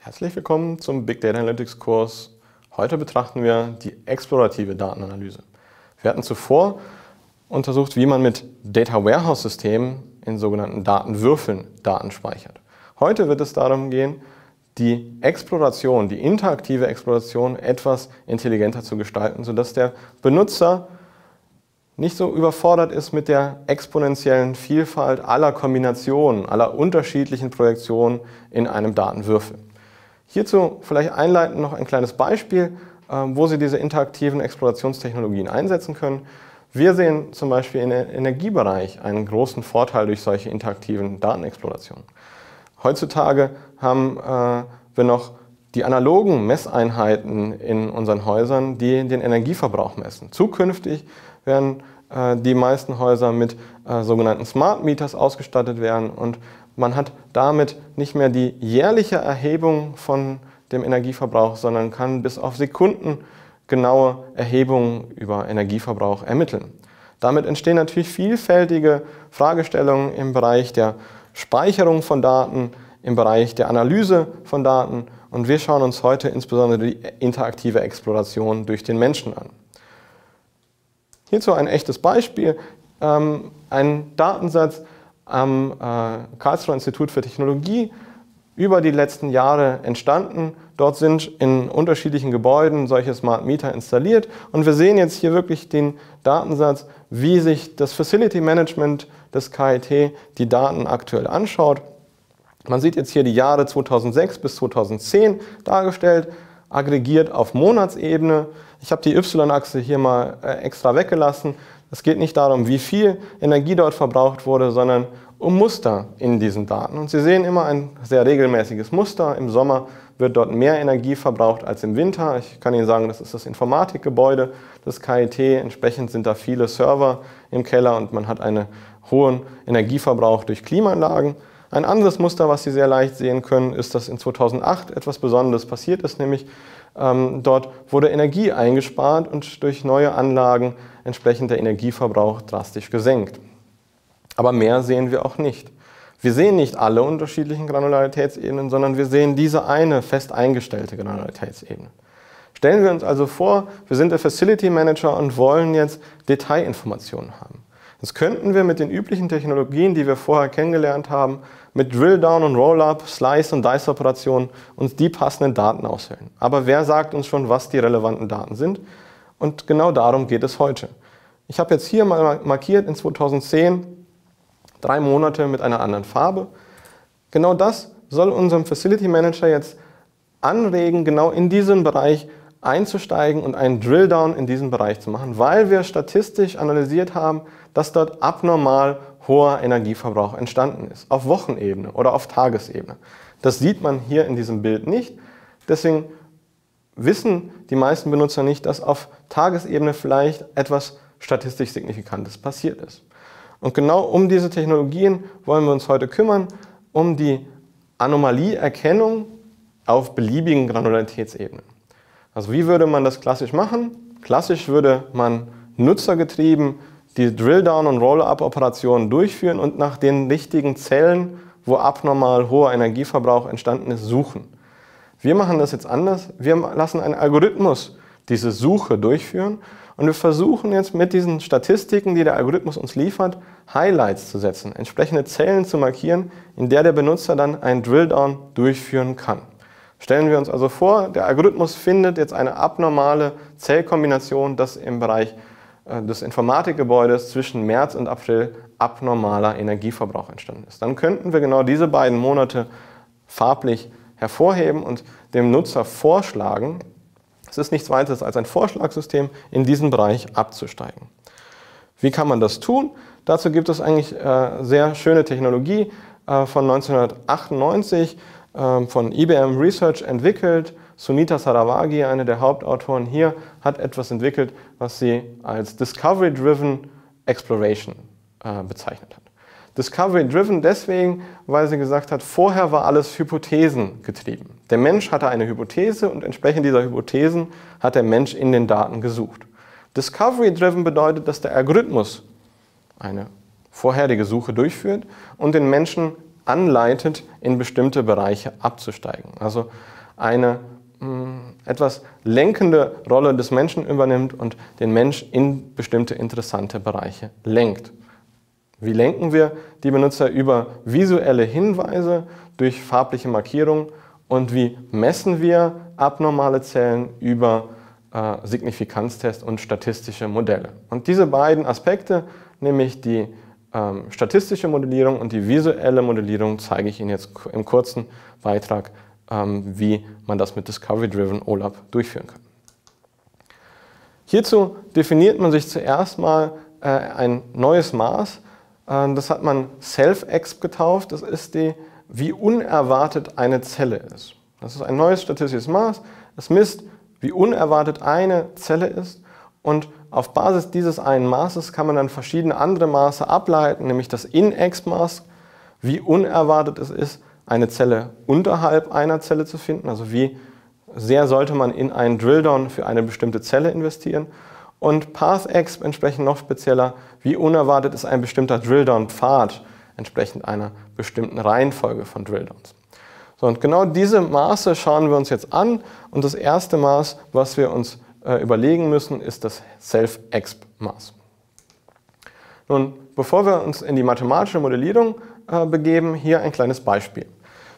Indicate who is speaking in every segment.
Speaker 1: Herzlich willkommen zum Big Data Analytics Kurs. Heute betrachten wir die explorative Datenanalyse. Wir hatten zuvor untersucht, wie man mit Data Warehouse Systemen in sogenannten Datenwürfeln Daten speichert. Heute wird es darum gehen, die Exploration, die interaktive Exploration etwas intelligenter zu gestalten, sodass der Benutzer nicht so überfordert ist mit der exponentiellen Vielfalt aller Kombinationen, aller unterschiedlichen Projektionen in einem Datenwürfel. Hierzu vielleicht einleitend noch ein kleines Beispiel, ähm, wo Sie diese interaktiven Explorationstechnologien einsetzen können. Wir sehen zum Beispiel im Energiebereich einen großen Vorteil durch solche interaktiven Datenexplorationen. Heutzutage haben äh, wir noch die analogen Messeinheiten in unseren Häusern, die den Energieverbrauch messen. Zukünftig werden äh, die meisten Häuser mit äh, sogenannten Smart Meters ausgestattet werden und man hat damit nicht mehr die jährliche Erhebung von dem Energieverbrauch, sondern kann bis auf Sekunden genaue Erhebungen über Energieverbrauch ermitteln. Damit entstehen natürlich vielfältige Fragestellungen im Bereich der Speicherung von Daten, im Bereich der Analyse von Daten und wir schauen uns heute insbesondere die interaktive Exploration durch den Menschen an. Hierzu ein echtes Beispiel, ähm, ein Datensatz, am äh, Karlsruher Institut für Technologie über die letzten Jahre entstanden. Dort sind in unterschiedlichen Gebäuden solche Smart Meter installiert und wir sehen jetzt hier wirklich den Datensatz, wie sich das Facility Management des KIT die Daten aktuell anschaut. Man sieht jetzt hier die Jahre 2006 bis 2010 dargestellt, aggregiert auf Monatsebene. Ich habe die Y-Achse hier mal äh, extra weggelassen. Es geht nicht darum, wie viel Energie dort verbraucht wurde, sondern um Muster in diesen Daten. Und Sie sehen immer ein sehr regelmäßiges Muster. Im Sommer wird dort mehr Energie verbraucht als im Winter. Ich kann Ihnen sagen, das ist das Informatikgebäude des KIT. Entsprechend sind da viele Server im Keller und man hat einen hohen Energieverbrauch durch Klimaanlagen. Ein anderes Muster, was Sie sehr leicht sehen können, ist, dass in 2008 etwas Besonderes passiert ist, nämlich ähm, dort wurde Energie eingespart und durch neue Anlagen entsprechend der Energieverbrauch drastisch gesenkt. Aber mehr sehen wir auch nicht. Wir sehen nicht alle unterschiedlichen Granularitätsebenen, sondern wir sehen diese eine fest eingestellte Granularitätsebene. Stellen wir uns also vor, wir sind der Facility Manager und wollen jetzt Detailinformationen haben. Das könnten wir mit den üblichen Technologien, die wir vorher kennengelernt haben, mit Drill-Down und Roll-Up, Slice- und Dice-Operationen uns die passenden Daten auswählen. Aber wer sagt uns schon, was die relevanten Daten sind? Und genau darum geht es heute. Ich habe jetzt hier mal markiert in 2010 drei Monate mit einer anderen Farbe. Genau das soll unserem Facility Manager jetzt anregen, genau in diesen Bereich einzusteigen und einen Drill-Down in diesen Bereich zu machen, weil wir statistisch analysiert haben, dass dort abnormal hoher Energieverbrauch entstanden ist, auf Wochenebene oder auf Tagesebene. Das sieht man hier in diesem Bild nicht. Deswegen wissen die meisten Benutzer nicht, dass auf Tagesebene vielleicht etwas statistisch Signifikantes passiert ist. Und genau um diese Technologien wollen wir uns heute kümmern, um die Anomalieerkennung auf beliebigen Granularitätsebenen. Also wie würde man das klassisch machen? Klassisch würde man nutzergetrieben die Drill-Down- und Roll-Up-Operationen durchführen und nach den richtigen Zellen, wo abnormal hoher Energieverbrauch entstanden ist, suchen. Wir machen das jetzt anders. Wir lassen einen Algorithmus diese Suche durchführen und wir versuchen jetzt mit diesen Statistiken, die der Algorithmus uns liefert, Highlights zu setzen, entsprechende Zellen zu markieren, in der der Benutzer dann einen Drill-Down durchführen kann. Stellen wir uns also vor, der Algorithmus findet jetzt eine abnormale Zellkombination, das im Bereich äh, des Informatikgebäudes zwischen März und April abnormaler Energieverbrauch entstanden ist. Dann könnten wir genau diese beiden Monate farblich hervorheben und dem Nutzer vorschlagen, es ist nichts weiteres als ein Vorschlagssystem, in diesen Bereich abzusteigen. Wie kann man das tun? Dazu gibt es eigentlich äh, sehr schöne Technologie äh, von 1998 äh, von IBM Research entwickelt. Sunita Saravagi, eine der Hauptautoren hier, hat etwas entwickelt, was sie als Discovery-Driven Exploration äh, bezeichnet hat. Discovery-Driven deswegen, weil sie gesagt hat, vorher war alles Hypothesen getrieben. Der Mensch hatte eine Hypothese und entsprechend dieser Hypothesen hat der Mensch in den Daten gesucht. Discovery-Driven bedeutet, dass der Algorithmus eine vorherige Suche durchführt und den Menschen anleitet, in bestimmte Bereiche abzusteigen. Also eine mh, etwas lenkende Rolle des Menschen übernimmt und den Mensch in bestimmte interessante Bereiche lenkt. Wie lenken wir die Benutzer über visuelle Hinweise durch farbliche Markierung und wie messen wir abnormale Zellen über äh, Signifikanztest und statistische Modelle. Und diese beiden Aspekte, nämlich die ähm, statistische Modellierung und die visuelle Modellierung, zeige ich Ihnen jetzt im kurzen Beitrag, ähm, wie man das mit Discovery-Driven OLAP durchführen kann. Hierzu definiert man sich zuerst mal äh, ein neues Maß, äh, das hat man Self-Exp getauft. Das ist die, wie unerwartet eine Zelle ist. Das ist ein neues statistisches Maß. Es misst, wie unerwartet eine Zelle ist. Und auf Basis dieses einen Maßes kann man dann verschiedene andere Maße ableiten, nämlich das In-Exp-Maß, wie unerwartet es ist, eine Zelle unterhalb einer Zelle zu finden. Also wie sehr sollte man in einen Drilldown für eine bestimmte Zelle investieren. Und PathX entsprechend noch spezieller, wie unerwartet ist ein bestimmter Drilldown-Pfad entsprechend einer bestimmten Reihenfolge von Drilldowns. So, und genau diese Maße schauen wir uns jetzt an. Und das erste Maß, was wir uns äh, überlegen müssen, ist das Self-Exp-Maß. Nun, bevor wir uns in die mathematische Modellierung äh, begeben, hier ein kleines Beispiel.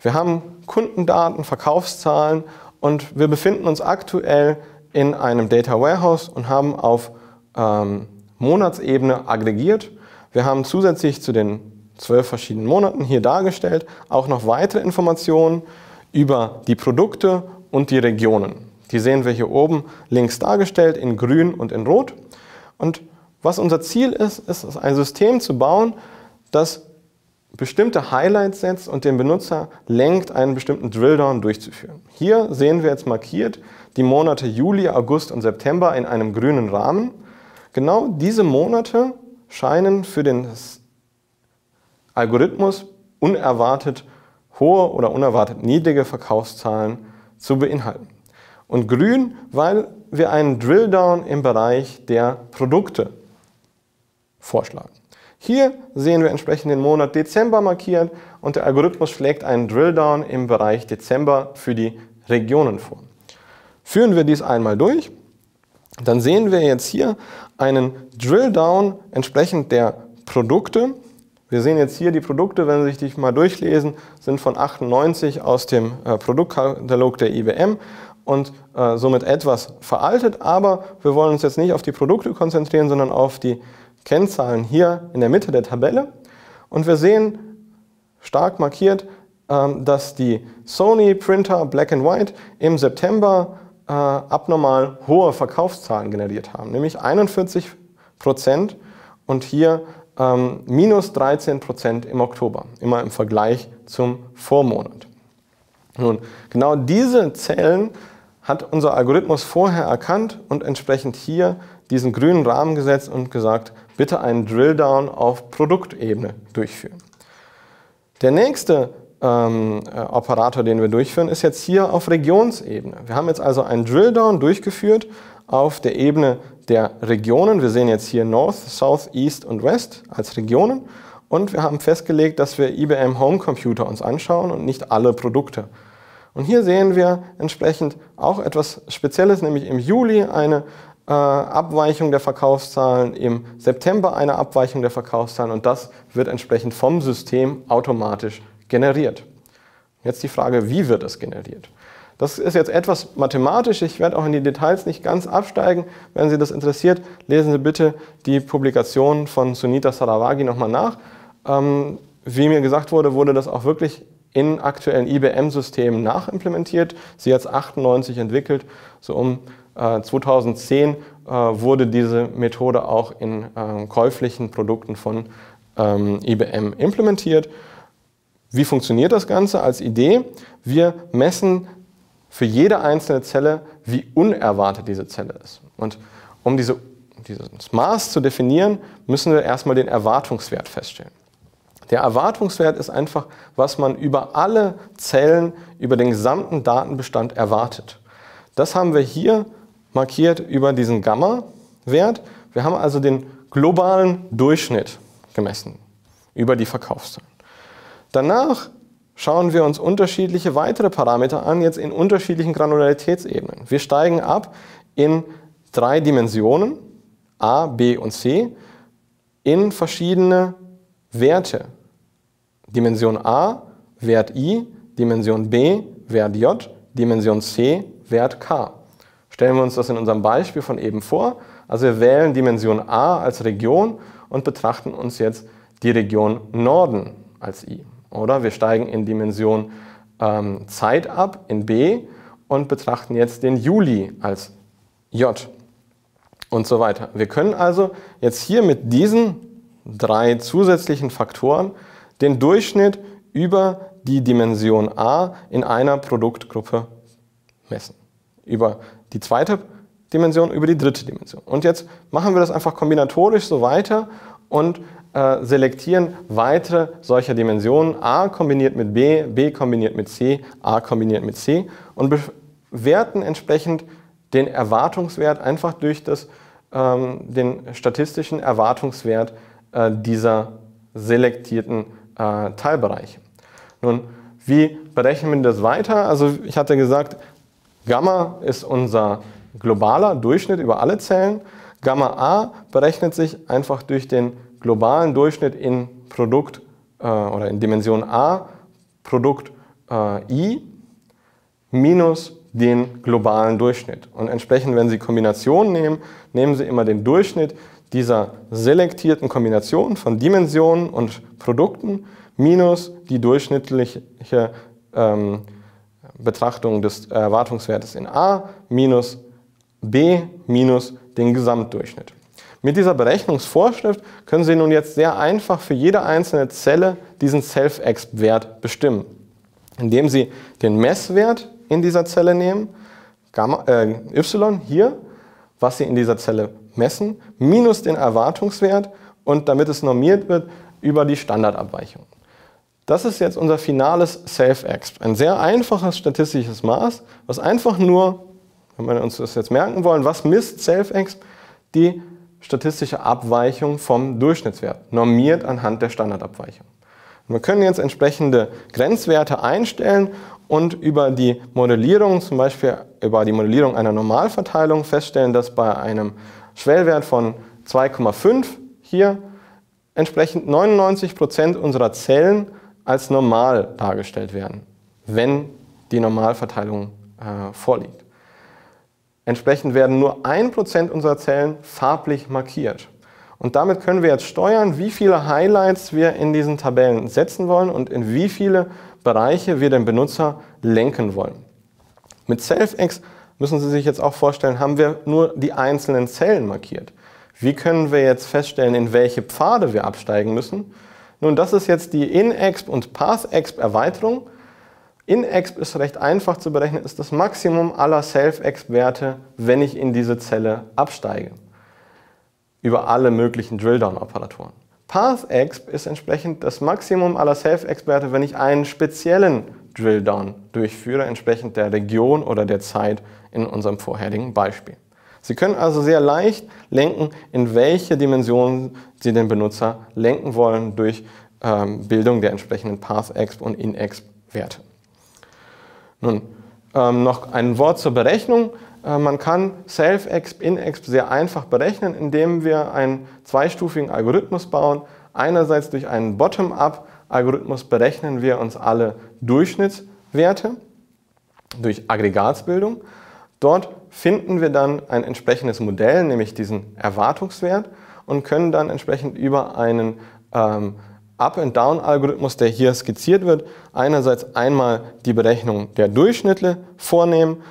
Speaker 1: Wir haben Kundendaten, Verkaufszahlen und wir befinden uns aktuell in einem Data Warehouse und haben auf ähm, Monatsebene aggregiert. Wir haben zusätzlich zu den zwölf verschiedenen Monaten hier dargestellt auch noch weitere Informationen über die Produkte und die Regionen. Die sehen wir hier oben links dargestellt in grün und in rot. Und was unser Ziel ist, ist ein System zu bauen, das bestimmte Highlights setzt und den Benutzer lenkt, einen bestimmten Drilldown durchzuführen. Hier sehen wir jetzt markiert die Monate Juli, August und September in einem grünen Rahmen. Genau diese Monate scheinen für den Algorithmus unerwartet hohe oder unerwartet niedrige Verkaufszahlen zu beinhalten. Und grün, weil wir einen Drilldown im Bereich der Produkte vorschlagen. Hier sehen wir entsprechend den Monat Dezember markiert und der Algorithmus schlägt einen Drilldown im Bereich Dezember für die Regionen vor. Führen wir dies einmal durch, dann sehen wir jetzt hier einen Drilldown entsprechend der Produkte. Wir sehen jetzt hier die Produkte, wenn Sie sich die mal durchlesen, sind von 98 aus dem äh, Produktkatalog der IBM und äh, somit etwas veraltet, aber wir wollen uns jetzt nicht auf die Produkte konzentrieren, sondern auf die Kennzahlen hier in der Mitte der Tabelle. Und wir sehen stark markiert, äh, dass die Sony Printer Black and White im September äh, abnormal hohe Verkaufszahlen generiert haben, nämlich 41 Prozent und hier ähm, minus 13 Prozent im Oktober, immer im Vergleich zum Vormonat. Nun, genau diese Zellen hat unser Algorithmus vorher erkannt und entsprechend hier diesen grünen Rahmen gesetzt und gesagt, bitte einen Drilldown auf Produktebene durchführen. Der nächste ähm, äh, Operator, den wir durchführen, ist jetzt hier auf Regionsebene. Wir haben jetzt also einen Drilldown durchgeführt auf der Ebene der Regionen. Wir sehen jetzt hier North, South, East und West als Regionen. Und wir haben festgelegt, dass wir IBM Home Computer uns anschauen und nicht alle Produkte. Und hier sehen wir entsprechend auch etwas Spezielles, nämlich im Juli eine äh, Abweichung der Verkaufszahlen, im September eine Abweichung der Verkaufszahlen und das wird entsprechend vom System automatisch generiert. Jetzt die Frage, wie wird es generiert? Das ist jetzt etwas mathematisch, ich werde auch in die Details nicht ganz absteigen. Wenn Sie das interessiert, lesen Sie bitte die Publikation von Sunita Saravagi nochmal nach. Ähm, wie mir gesagt wurde, wurde das auch wirklich in aktuellen IBM-Systemen nachimplementiert. Sie hat es 98 entwickelt. So um äh, 2010 äh, wurde diese Methode auch in äh, käuflichen Produkten von ähm, IBM implementiert. Wie funktioniert das Ganze als Idee? Wir messen für jede einzelne Zelle, wie unerwartet diese Zelle ist. Und um diese, dieses Maß zu definieren, müssen wir erstmal den Erwartungswert feststellen. Der Erwartungswert ist einfach, was man über alle Zellen, über den gesamten Datenbestand erwartet. Das haben wir hier markiert über diesen Gamma-Wert. Wir haben also den globalen Durchschnitt gemessen über die Verkaufszahlen. Danach schauen wir uns unterschiedliche weitere Parameter an, jetzt in unterschiedlichen Granularitätsebenen. Wir steigen ab in drei Dimensionen, A, B und C, in verschiedene Werte. Dimension A, Wert I, Dimension B, Wert J, Dimension C, Wert K. Stellen wir uns das in unserem Beispiel von eben vor. Also wir wählen Dimension A als Region und betrachten uns jetzt die Region Norden als I. Oder wir steigen in Dimension ähm, Zeit ab in B und betrachten jetzt den Juli als J und so weiter. Wir können also jetzt hier mit diesen drei zusätzlichen Faktoren den Durchschnitt über die Dimension A in einer Produktgruppe messen. Über die zweite Dimension, über die dritte Dimension. Und jetzt machen wir das einfach kombinatorisch so weiter und äh, selektieren weitere solcher Dimensionen, A kombiniert mit B, B kombiniert mit C, A kombiniert mit C und bewerten entsprechend den Erwartungswert einfach durch das, ähm, den statistischen Erwartungswert äh, dieser selektierten äh, Teilbereiche. Nun, wie berechnen wir das weiter? Also ich hatte gesagt, Gamma ist unser globaler Durchschnitt über alle Zellen. Gamma A berechnet sich einfach durch den globalen Durchschnitt in Produkt äh, oder in Dimension A, Produkt äh, I minus den globalen Durchschnitt. Und entsprechend, wenn Sie Kombinationen nehmen, nehmen Sie immer den Durchschnitt dieser selektierten Kombination von Dimensionen und Produkten minus die durchschnittliche ähm, Betrachtung des Erwartungswertes in A minus B minus den Gesamtdurchschnitt. Mit dieser Berechnungsvorschrift können Sie nun jetzt sehr einfach für jede einzelne Zelle diesen Self-Exp-Wert bestimmen, indem Sie den Messwert in dieser Zelle nehmen, Gamma, äh, y hier, was Sie in dieser Zelle messen, minus den Erwartungswert und damit es normiert wird, über die Standardabweichung. Das ist jetzt unser finales Self-Exp. Ein sehr einfaches statistisches Maß, was einfach nur, wenn wir uns das jetzt merken wollen, was misst Self-Exp? Die statistische Abweichung vom Durchschnittswert, normiert anhand der Standardabweichung. Wir können jetzt entsprechende Grenzwerte einstellen und über die Modellierung, zum Beispiel über die Modellierung einer Normalverteilung, feststellen, dass bei einem Schwellwert von 2,5 hier entsprechend 99 Prozent unserer Zellen als normal dargestellt werden, wenn die Normalverteilung äh, vorliegt. Entsprechend werden nur 1% unserer Zellen farblich markiert. Und damit können wir jetzt steuern, wie viele Highlights wir in diesen Tabellen setzen wollen und in wie viele Bereiche wir den Benutzer lenken wollen. Mit SelfX müssen Sie sich jetzt auch vorstellen, haben wir nur die einzelnen Zellen markiert. Wie können wir jetzt feststellen, in welche Pfade wir absteigen müssen? Nun, das ist jetzt die InExp und PathExp Erweiterung. InExp ist recht einfach zu berechnen, ist das Maximum aller Self-Exp-Werte, wenn ich in diese Zelle absteige. Über alle möglichen Drilldown-Operatoren. PathExp ist entsprechend das Maximum aller Self-Exp-Werte, wenn ich einen speziellen Drilldown durchführe, entsprechend der Region oder der Zeit in unserem vorherigen Beispiel. Sie können also sehr leicht lenken, in welche Dimensionen Sie den Benutzer lenken wollen durch ähm, Bildung der entsprechenden PathExp und InExp-Werte. Nun, ähm, noch ein Wort zur Berechnung. Äh, man kann Self-Exp, In-Exp sehr einfach berechnen, indem wir einen zweistufigen Algorithmus bauen. Einerseits durch einen Bottom-up-Algorithmus berechnen wir uns alle Durchschnittswerte durch Aggregatsbildung. Dort finden wir dann ein entsprechendes Modell, nämlich diesen Erwartungswert und können dann entsprechend über einen ähm, Up-and-Down-Algorithmus, der hier skizziert wird, einerseits einmal die Berechnung der Durchschnitte vornehmen,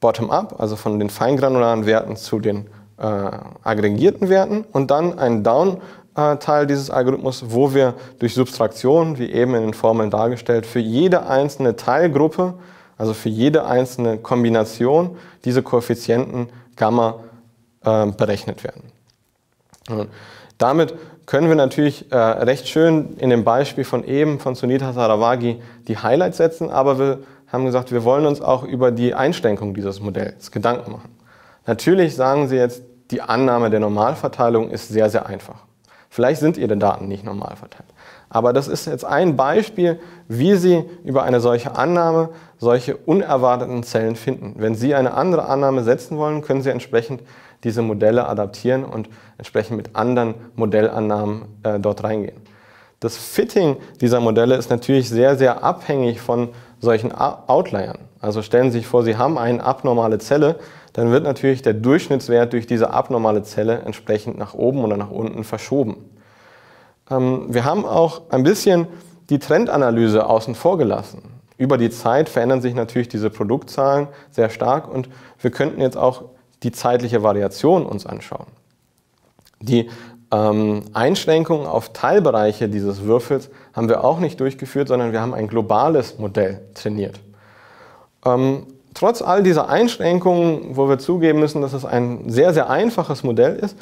Speaker 1: bottom-up, also von den feingranularen Werten zu den äh, aggregierten Werten und dann einen Down-Teil dieses Algorithmus, wo wir durch Subtraktion, wie eben in den Formeln dargestellt, für jede einzelne Teilgruppe, also für jede einzelne Kombination, diese Koeffizienten Gamma äh, berechnet werden. Und damit können wir natürlich äh, recht schön in dem Beispiel von eben von Sunita Saravagi die Highlights setzen, aber wir haben gesagt, wir wollen uns auch über die Einschränkung dieses Modells Gedanken machen. Natürlich sagen Sie jetzt, die Annahme der Normalverteilung ist sehr, sehr einfach. Vielleicht sind Ihre Daten nicht normal verteilt. Aber das ist jetzt ein Beispiel, wie Sie über eine solche Annahme solche unerwarteten Zellen finden. Wenn Sie eine andere Annahme setzen wollen, können Sie entsprechend diese Modelle adaptieren und entsprechend mit anderen Modellannahmen äh, dort reingehen. Das Fitting dieser Modelle ist natürlich sehr, sehr abhängig von solchen Outliern. Also stellen Sie sich vor, Sie haben eine abnormale Zelle, dann wird natürlich der Durchschnittswert durch diese abnormale Zelle entsprechend nach oben oder nach unten verschoben. Ähm, wir haben auch ein bisschen die Trendanalyse außen vor gelassen. Über die Zeit verändern sich natürlich diese Produktzahlen sehr stark und wir könnten jetzt auch die zeitliche Variation uns anschauen. Die ähm, Einschränkungen auf Teilbereiche dieses Würfels haben wir auch nicht durchgeführt, sondern wir haben ein globales Modell trainiert. Ähm, trotz all dieser Einschränkungen, wo wir zugeben müssen, dass es ein sehr, sehr einfaches Modell ist,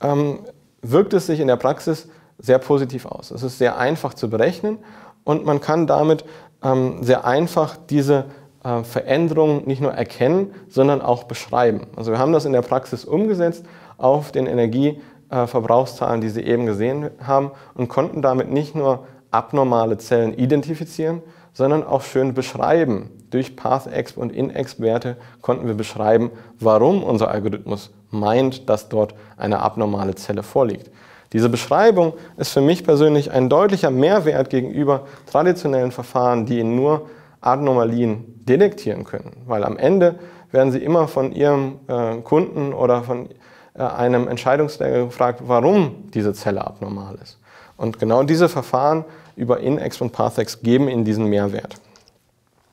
Speaker 1: ähm, wirkt es sich in der Praxis sehr positiv aus. Es ist sehr einfach zu berechnen und man kann damit ähm, sehr einfach diese äh, Veränderungen nicht nur erkennen, sondern auch beschreiben. Also wir haben das in der Praxis umgesetzt auf den Energieverbrauchszahlen, die Sie eben gesehen haben und konnten damit nicht nur abnormale Zellen identifizieren, sondern auch schön beschreiben. Durch PathExp und InExp-Werte konnten wir beschreiben, warum unser Algorithmus meint, dass dort eine abnormale Zelle vorliegt. Diese Beschreibung ist für mich persönlich ein deutlicher Mehrwert gegenüber traditionellen Verfahren, die nur Anomalien detektieren können. Weil am Ende werden Sie immer von Ihrem äh, Kunden oder von äh, einem Entscheidungsträger gefragt, warum diese Zelle abnormal ist. Und genau diese Verfahren über InEx und PathEx geben Ihnen diesen Mehrwert.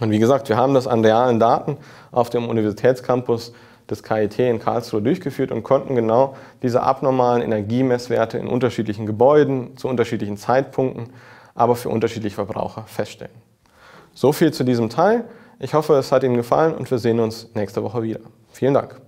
Speaker 1: Und wie gesagt, wir haben das an realen Daten auf dem Universitätscampus des KIT in Karlsruhe durchgeführt und konnten genau diese abnormalen Energiemesswerte in unterschiedlichen Gebäuden zu unterschiedlichen Zeitpunkten, aber für unterschiedliche Verbraucher feststellen. So viel zu diesem Teil. Ich hoffe, es hat Ihnen gefallen und wir sehen uns nächste Woche wieder. Vielen Dank.